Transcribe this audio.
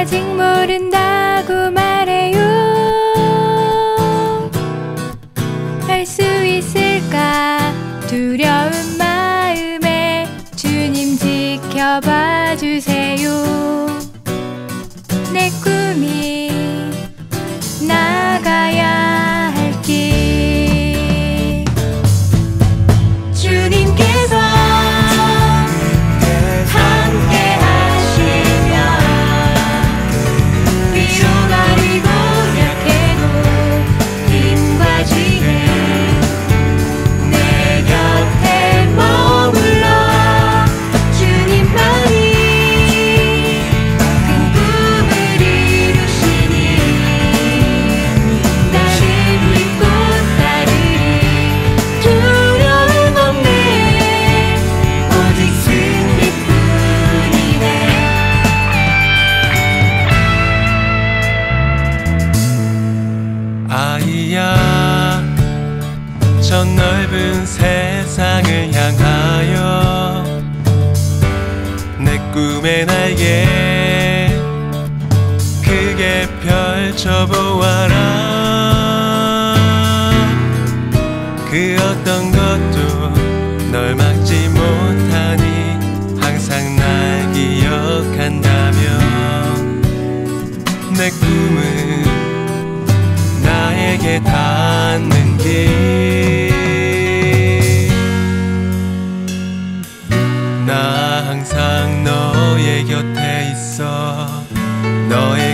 아직 모른다고 말해요. 할 수 있을까? 두려운 마음에 주님 지켜봐 주세요. 내 꿈이 나 저 넓은 세상을 향하여 내 꿈의 날개 크게 펼쳐보아라 그 어떤 것도 널 막지 못하니 항상 날 기억한다면 내 꿈은 나에게 닿는 길. 항상 너의 곁에 있어. 너의